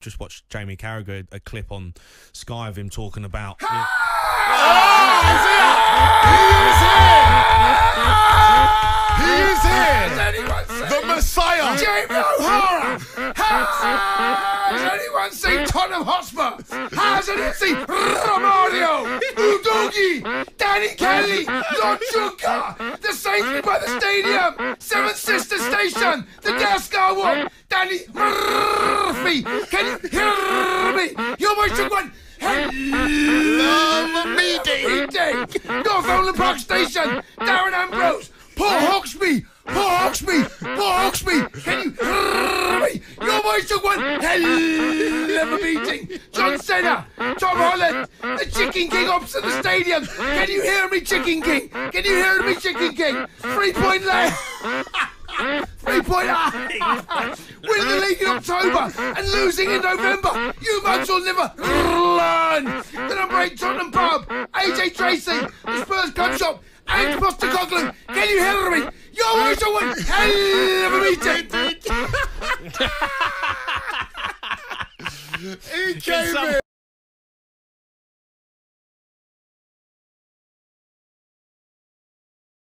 just watched Jamie Carragher a clip on Sky of him talking about. you know- He is here! The Messiah! Jamie O'Hara! Has anyone seen Tottenham Hotspur? Has anyone seen Romero? Udogie? Danny Kelly? Juncker? The Sainsbury by the Stadium? Seven Sister Station? The Glasgow one? Danny Murphy? Can you hear me? You're shook one! Hello, meeting! Northumberland Park Station! Darren Ambrose! Paul Hawksbee! Paul Hawksbee! Paul Hawksbee! Can you hear me? Your voice took one hell of a meeting! John Cena! Tom Holland! The Chicken King opposite the stadium! Can you hear me, Chicken King? Can you hear me, Chicken King? Three point left! Three point Winning the league in October and losing in November. You mugs will never learn. The number eight Tottenham pub. AJ Tracey. The Spurs club shop. And Postecoglou. Can you hear me? Your voice are one hell of a meeting. He came in.